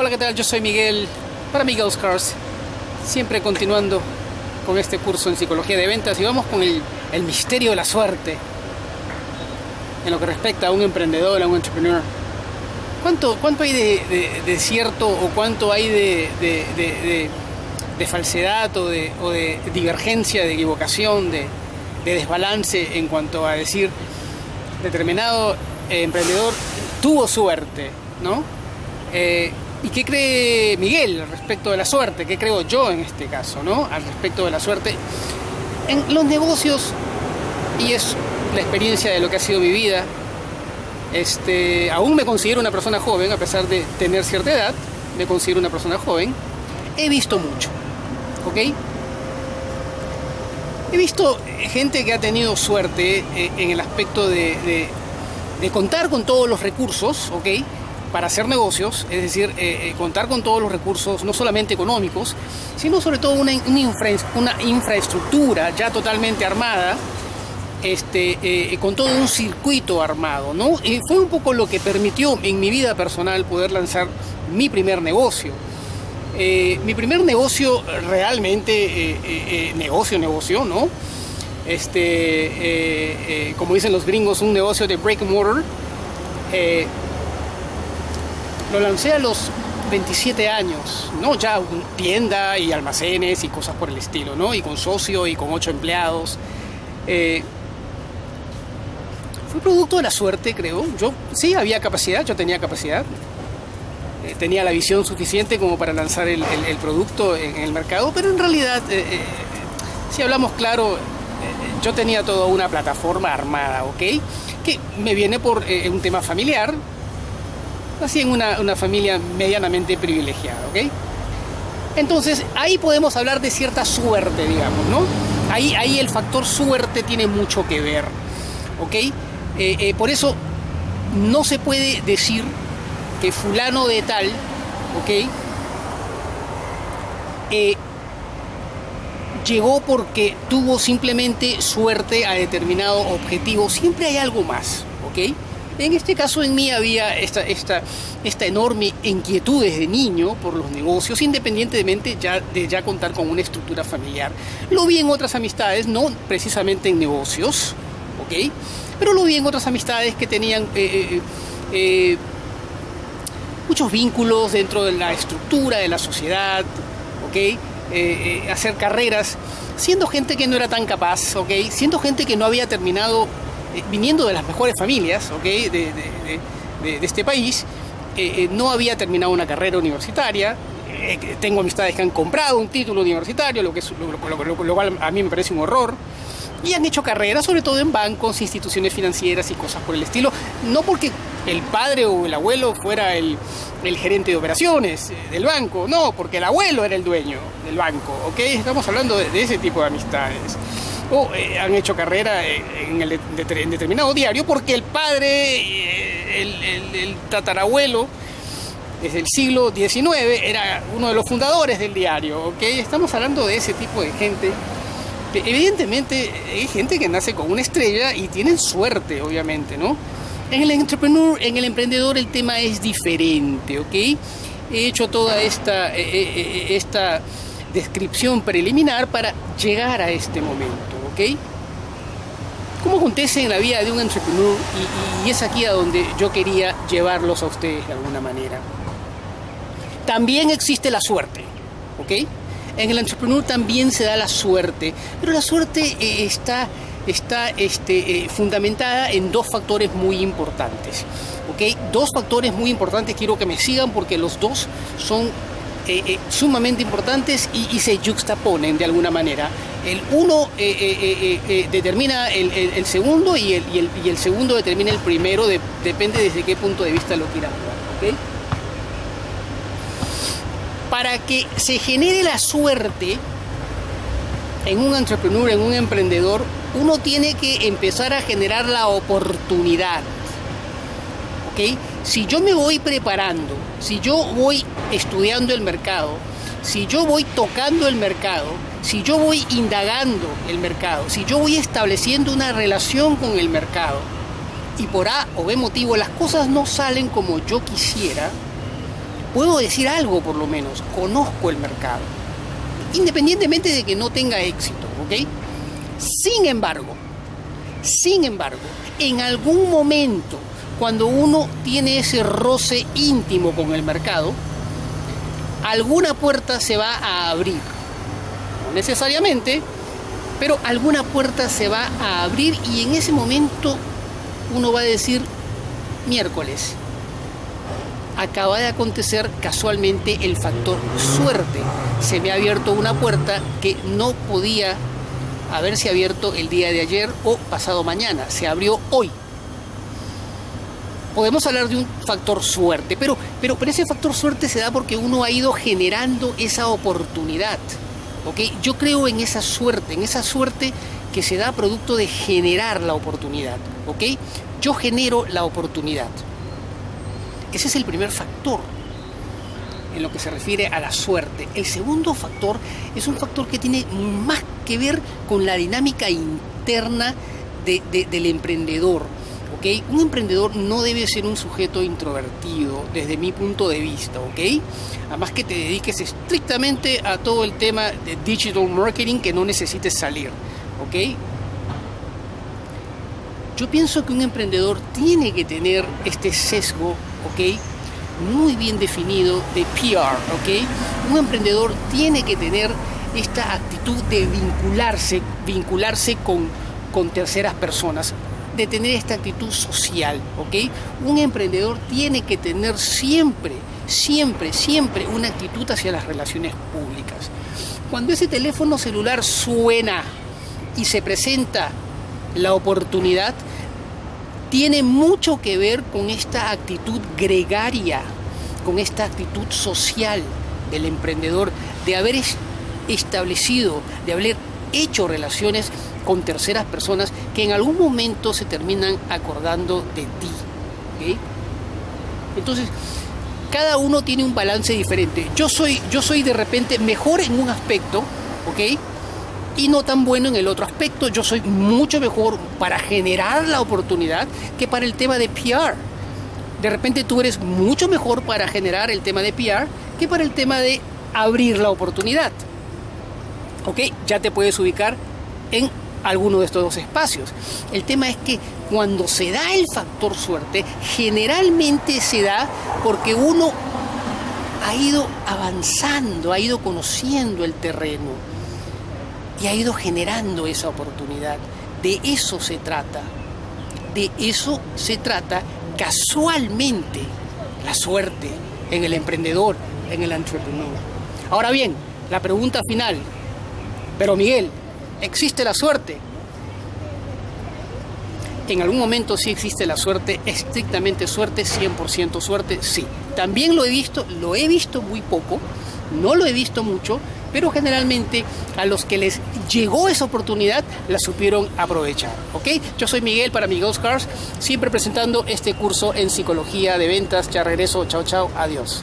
Hola, ¿qué tal? Yo soy Miguel para Miguel's Cars, siempre continuando con este curso en psicología de ventas y vamos con el, misterio de la suerte en lo que respecta a un emprendedor, a un entrepreneur. ¿Cuánto, cuánto hay de, cierto o cuánto hay de, falsedad o, o de, divergencia, de equivocación, de, desbalance en cuanto a decir determinado eh, emprendedor tuvo suerte, ¿no? Eh, ¿Y qué cree Miguel respecto de la suerte? ¿Qué creo yo en este caso, ¿no? Al respecto de la suerte. En los negocios, y es la experiencia de lo que ha sido mi vida, este, aún me considero una persona joven, a pesar de tener cierta edad, me considero una persona joven, he visto mucho, ¿ok? He visto gente que ha tenido suerte eh, en el aspecto de, contar con todos los recursos, ¿ok? Para hacer negocios, es decir, eh, eh, contar con todos los recursos, no solamente económicos, sino sobre todo una, infraestructura ya totalmente armada, este, eh, con todo un circuito armado, ¿no? Y fue un poco lo que permitió en mi vida personal poder lanzar mi primer negocio. Mi primer negocio realmente, negocio, negocio, ¿no? Este, como dicen los gringos, un negocio de break and mortar. Lo lancé a los 27 años, ¿no? Ya tienda y almacenes y cosas por el estilo, ¿no? Y con socio y con ocho empleados. Fue producto de la suerte, creo. Yo sí había capacidad, yo tenía capacidad. Eh, tenía la visión suficiente como para lanzar el, producto en, el mercado, pero en realidad, eh, eh, si hablamos claro, yo tenía toda una plataforma armada, ¿ok? Que me viene por un tema familiar, así en una, una familia medianamente privilegiada, ¿ok? Entonces, ahí podemos hablar de cierta suerte, digamos, ¿no? Ahí, ahí el factor suerte tiene mucho que ver, ¿ok? Eh, eh, por eso no se puede decir que fulano de tal, ¿ok? Eh, llegó porque tuvo simplemente suerte a determinado objetivo. Siempre hay algo más, ¿ok? En este caso en mí había esta, esta, esta enorme inquietud desde niño por los negocios, independientemente ya de ya contar con una estructura familiar. Lo vi en otras amistades, no precisamente en negocios, ¿ok? Pero lo vi en otras amistades que tenían eh, eh, eh, muchos vínculos dentro de la estructura de la sociedad, ¿ok? hacer carreras, siendo gente que no era tan capaz, ¿ok? Siendo gente que no había terminado, viniendo de las mejores familias, ¿ok? De, este país, no había terminado una carrera universitaria, tengo amistades que han comprado un título universitario, lo, que es, lo, cual a mí me parece un horror y han hecho carreras, sobre todo en bancos, instituciones financieras y cosas por el estilo. No porque el padre o el abuelo fuera el, gerente de operaciones eh, del banco, no, porque el abuelo era el dueño del banco, ¿ok? Estamos hablando de, ese tipo de amistades. O eh, han hecho carrera en, el determinado diario porque el padre, eh, el, el tatarabuelo, desde el siglo XIX, era uno de los fundadores del diario, ¿ok? Estamos hablando de ese tipo de gente evidentemente hay gente que nace con una estrella y tienen suerte, obviamente, ¿no? En el entrepreneur, en el emprendedor, el tema es diferente, ¿ok? He hecho toda eh, eh, eh, esta descripción preliminar para llegar a este momento, ¿ok? ¿Cómo acontece en la vida de un entrepreneur? Y, y es aquí a donde yo quería llevarlos a ustedes de alguna manera. También existe la suerte, ¿ok? En el entrepreneur también se da la suerte, pero la suerte eh, está, está este, eh, fundamentada en dos factores muy importantes. ¿okay? Dos factores muy importantes, quiero que me sigan porque los dos son eh, sumamente importantes y, se juxtaponen de alguna manera. El uno determina el, segundo y el, segundo determina el primero, depende desde qué punto de vista lo quieran. ¿okay? para que se genere la suerte en un entrepreneur, en un emprendedor, uno tiene que empezar a generar la oportunidad. ¿Ok? Si yo me voy preparando, si yo voy estudiando el mercado, si yo voy tocando el mercado, si yo voy indagando el mercado, si yo voy estableciendo una relación con el mercado y por A o B motivo las cosas no salen como yo quisiera, puedo decir algo por lo menos, conozco el mercado, independientemente de que no tenga éxito, ¿ok? Sin embargo, sin embargo, en algún momento, cuando uno tiene ese roce íntimo con el mercado, alguna puerta se va a abrir. No necesariamente, pero alguna puerta se va a abrir y en ese momento uno va a decir miércoles. Acaba de acontecer casualmente el factor suerte. Se me ha abierto una puerta que no podía haberse abierto el día de ayer o pasado mañana. Se abrió hoy. Podemos hablar de un factor suerte, pero, pero, pero ese factor suerte se da porque uno ha ido generando esa oportunidad. ¿okay? Yo creo en esa suerte, en esa suerte que se da producto de generar la oportunidad. ¿okay? Yo genero la oportunidad. Ese es el primer factor en lo que se refiere a la suerte. El segundo factor es un factor que tiene más que ver con la dinámica interna del emprendedor. ¿Okay? Un emprendedor no debe ser un sujeto introvertido desde mi punto de vista. ¿okay? Además que te dediques estrictamente a todo el tema de digital marketing que no necesites salir. ¿okay? Yo pienso que un emprendedor tiene que tener este sesgo, ¿ok? muy bien definido de PR, ¿ok? Un emprendedor tiene que tener esta actitud de vincularse, vincularse con, con terceras personas, de tener esta actitud social, ¿ok? Un emprendedor tiene que tener siempre, siempre, siempre una actitud hacia las relaciones públicas. Cuando ese teléfono celular suena y se presenta la oportunidad, tiene mucho que ver con esta actitud gregaria, con esta actitud social del emprendedor, de haber establecido, de haber hecho relaciones con terceras personas que en algún momento se terminan acordando de ti. Entonces, cada uno tiene un balance diferente. Yo soy, yo soy de repente mejor en un aspecto, ¿ok? y no tan bueno en el otro aspecto. Yo soy mucho mejor para generar la oportunidad que para el tema de PR. De repente tú eres mucho mejor para generar el tema de PR que para el tema de abrir la oportunidad. ¿Ok? Ya te puedes ubicar en alguno de estos dos espacios. El tema es que cuando se da el factor suerte, generalmente se da porque uno ha ido avanzando, ha ido conociendo el terreno y ha ido generando esa oportunidad. De eso se trata. De eso se trata casualmente la suerte en el emprendedor, en el entrepreneur. Ahora bien, la pregunta final. Pero Miguel, ¿existe la suerte? En algún momento sí existe la suerte, estrictamente suerte, 100% suerte, sí. También lo he visto, lo he visto muy poco, no lo he visto mucho, pero generalmente a los que les llegó esa oportunidad la supieron aprovechar. ¿ok? Yo soy Miguel para Miguel's Cars, siempre presentando este curso en psicología de ventas. Ya regreso, chao, chao, adiós.